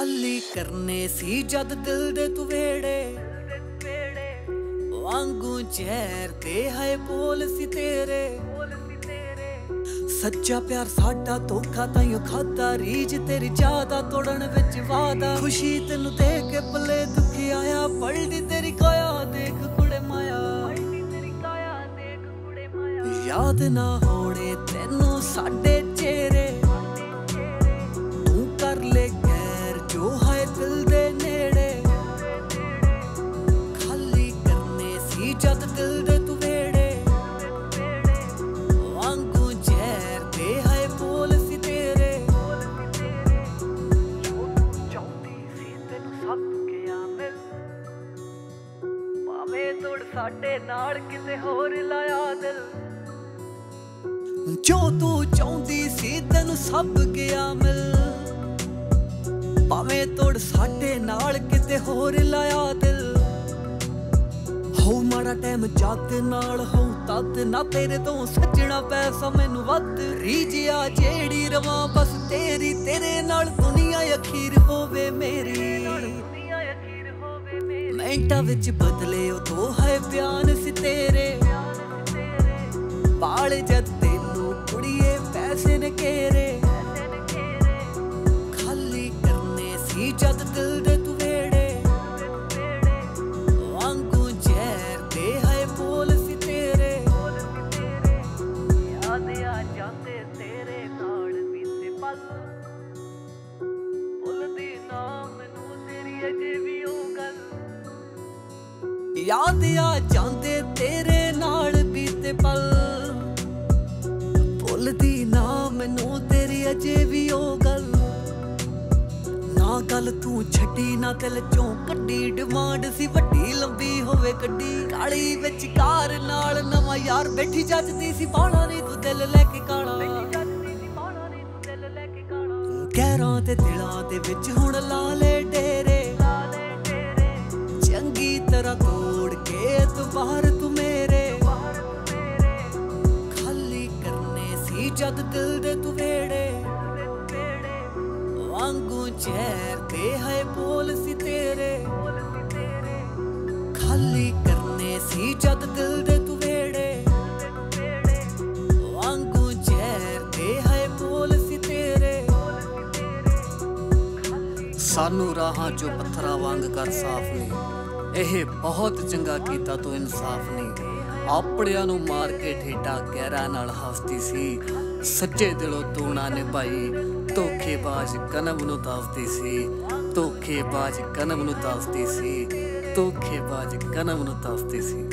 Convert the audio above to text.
ਖਾਲੀ ਕਰਨੇ ਸੀ ਜਦ ਦਿਲ ਦੇ ਤੂੰ ਵੇੜੇ ਵਾਂਗੂ ਜ਼ਹਿਰ ਤੇ ਹੈ ਬੋਲ ਸੀ ਤੇਰੇ। ਸੱਚਾ ਪਿਆਰ ਸਾਡਾ ਧੋਖਾ ਤਾਈਓ ਖਾਦਾ ਰੀਜ ਤੇਰੀ ਜ਼ਿਆਦਾ ਤੋੜਨ ਵਿੱਚ ਵਾਦਾ ਖੁਸ਼ੀ ਤੈਨੂੰ ਦੇਖ ਕੇ ਪਲੇ ਦੁੱਖ ਆਇਆ ਪਲਦੀ ਤੇਰੀ ਕਾਇਆ ਦੇਖ ਕੁੜੇ ਮਾਇਆ। ਯਾਦ ਨਾ ਹੋਣੇ ਤੈਨੂੰ ਸਾਡੇ ਜਦ ਦਿਲ ਦੇ ਤੂੰ ਵੇੜੇ ਵਾਂਗੂ ਜ਼ਹਿਰ ਤੇ ਹੈ ਬੋਲ ਸੀ ਤੇਰੇ। ਚਾਹੁੰਦੀ ਸੀ ਤੈਨੂੰ ਸੱਤ ਗਿਆ ਮਿਲ। ਭਾਵੇਂ ਤੋੜ ਸਾਡੇ ਨਾਲ ਕਿਤੇ ਹੋਰ ਲਾਇਆ ਦਿਲ। ਜੋ ਤੂੰ ਚਾਹੁੰਦੀ ਸੀ ਤੈਨੂੰ ਸਭ ਗਿਆ ਮਿਲ। ਭਾਵੇਂ ਤੋੜ ਸਾਡੇ ਨਾਲ ਕਿਤੇ ਹੋਰ ਲਾਇਆ ਦਿਲ। ਹੋ ਟਾਈਮ ਜੱਤ ਨਾਲ ਹੋ ਤਦ ਨਾ ਤੇਰੇ ਤੋਂ ਸੱਜਣਾ ਪੈਸਾ ਮੈਨੂੰ ਵੱਧ। ਰੀਜਿਆ ਜਿਹੜੀ ਰਵਾਂ, ਬਸ ਤੇਰੀ, ਤੇਰੇ ਨਾਲ ਦੁਨੀਆ ਅਖੀਰ ਹੋਵੇ ਮੇਰੀ। ਮਿੰਟਾਂ ਵਿੱਚ ਬਦਲੇ ਉਹ ਦੋ ਹੈ ਬਿਆਨ ਸੀ ਤੇਰੇ। ਪਾਲ ਜਦ ਜਾਂਦੇ ਤੇਰੇ ਨਾਲ ਬੀਤੇ ਪਲ। ਭੁੱਲਦੀ ਨਾ ਮੈਨੂੰ ਤੇਰੀ ਅਜੇ ਵੀ ਉਹ ਗੱਲ। ਯਾਦ ਆ ਜਾਂਦੇ ਤੇਰੇ ਨਾਲ ਬੀਤੇ ਪਲ। ਭੁੱਲਦੀ ਨਾ ਮੈਨੂੰ ਤੇਰੀ ਅਜੇ ਵੀ ਉਹ ਗੱਲ ਗੱਲ ਤੂੰ ਛੱਡੀ ਨਾ ਦਿਲ ਚੋਂ ਕੱਢੀ, ਡਿਮਾਂਡ ਸੀ ਵੱਡੀ, ਲੰਬੀ ਹੋਵੇ ਗੱਡੀ। ਕਾਲੀ ਵਿੱਚ ਕਾਰ ਨਾਲ ਨਵਾਂ ਯਾਰ, ਬੈਠੀ ਜੱਜਦੀ ਸੀ ਬਾਣਾ ਨਹੀਂ ਤੂੰ ਦਿਲ ਲੈ ਕੇ ਕਾਲਾ। ਕਹਿਰਾਂ ਤੇ ਦਿਲਾਂ ਦੇ ਵਿੱਚ ਹੁਣ ਲਾ ਲੈ ਡੇਰੇ। ਚੰਗੀ ਤਰ੍ਹਾਂ ਤੋੜ ਕੇ ਤੂੰ ਬਾਹਰ ਤੂੰ ਮੇਰੇ। ਖਾਲੀ ਕਰਨੇ ਸੀ ਜਦ ਦਿਲ ਦੇ ਤੂੰ ਵਾਂਗੂ ਜ਼ਹਿਰ ਤੇ ਹੈ ਬੋਲ ਸੀ ਤੇਰੇ। ਖਾਲੀ ਕਰਨੇ ਸੀ ਜਦ ਦਿਲ ਦੇ ਤੂੰ ਵੇੜੇ ਵਾਂਗੂ ਜ਼ਹਿਰ ਤੇ ਹੈ ਬੋਲ ਸੀ ਤੇਰੇ। ਸਾਨੂੰ ਰਾਹਾਂ ਚੋਂ ਪੱਥਰਾਂ ਵਾਂਗ ਕਰ ਸਾਫ਼ ਨਹੀਂ ਇਹ ਬਹੁਤ ਚੰਗਾ ਕੀਤਾ ਤੂੰ ਇਨਸਾਫ ਨਹੀਂ ਆਪੜਿਆਂ ਨੂੰ ਮਾਰ ਕੇ ਠੇਡਾ ਗਹਿਰਾ ਨਾਲ ਹੱਸਦੀ ਸੀ। ਸੱਚੇ ਦਿਲੋਂ ਤੂੰ ਨਿਭਾਈ। ਧੋਖੇਬਾਜ਼ ਕਨਮ ਨੂੰ ਦੱਸਦੀ ਸੀ। ਧੋਖੇਬਾਜ਼ ਕਨਮ ਨੂੰ ਦੱਸਦੀ ਸੀ। ਧੋਖੇਬਾਜ਼ ਕਨਮ ਨੂੰ ਦੱਸਦੀ ਸੀ।